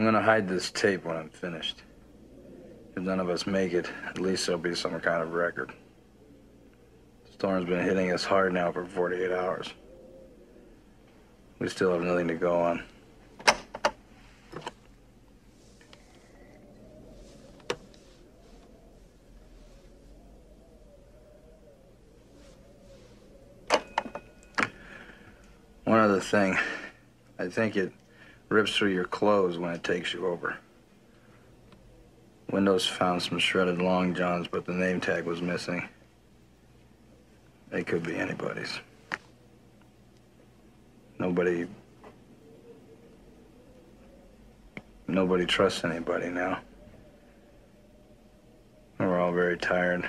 I'm gonna hide this tape when I'm finished. If none of us make it, at least there'll be some kind of record. The storm's been hitting us hard now for 48 hours. We still have nothing to go on. One other thing. I think it rips through your clothes when it takes you over. Windows found some shredded long johns, but the name tag was missing. They could be anybody's. Nobody. Nobody trusts anybody now. We're all very tired.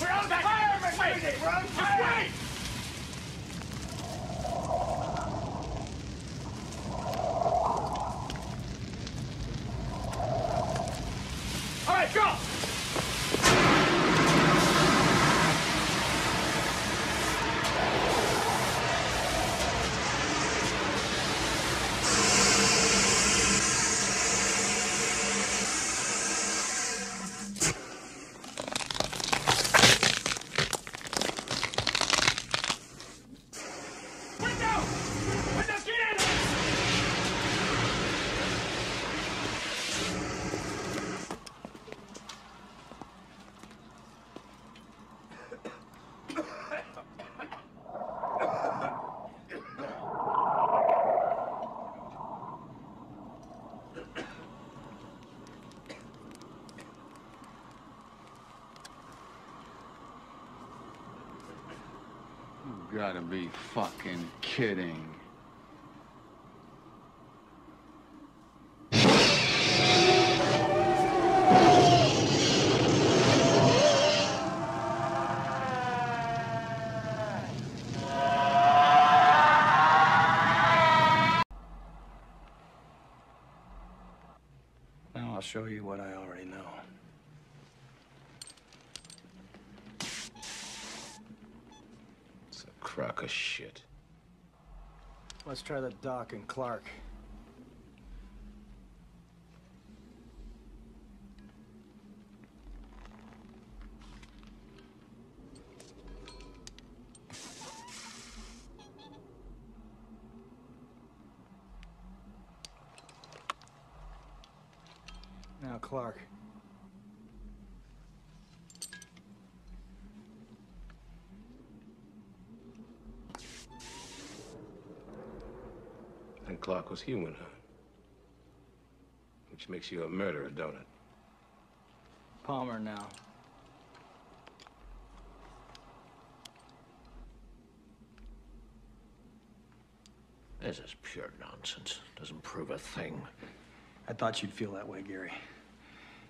We're on fire, MacReady! We're on fire! All right, go! Window! Window, get in! You gotta be fucking kidding. Show you what I already know. It's a crock of shit. Let's try the Doc and Clark. Now, Clark. And Clark was human, huh? Which makes you a murderer, don't it? Palmer now. This is pure nonsense. Doesn't prove a thing. I thought you'd feel that way, Gary.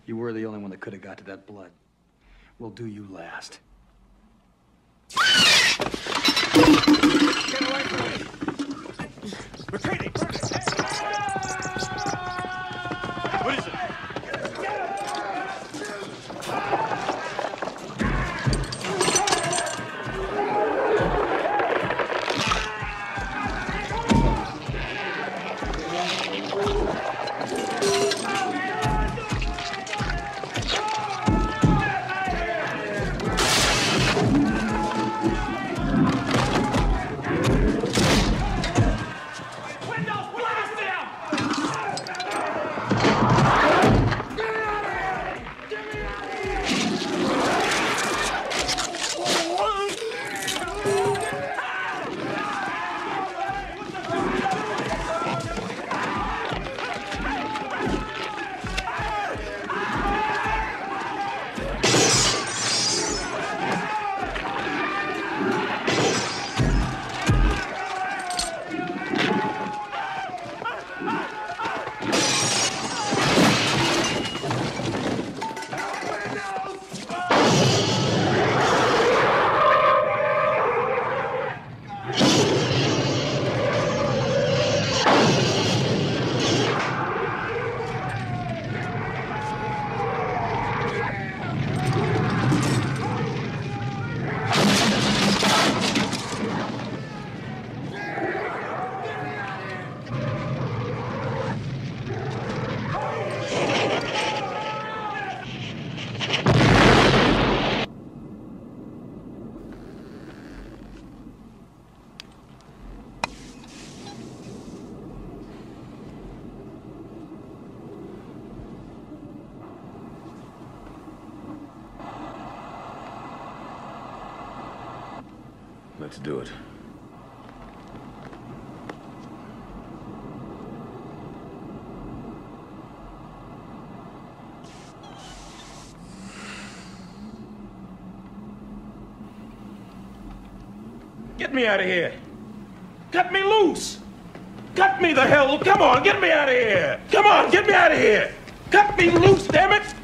You were the only one that could have got to that blood. We'll do you last. Retreating! Thank. To do it. Get me out of here. Cut me loose. Cut me the hell. Come on, get me out of here. Come on, get me out of here. Cut me loose, damn it.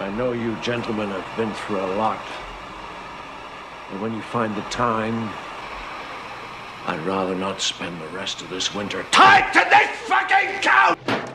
I know you gentlemen have been through a lot. And when you find the time, I'd rather not spend the rest of this winter tied to this fucking couch!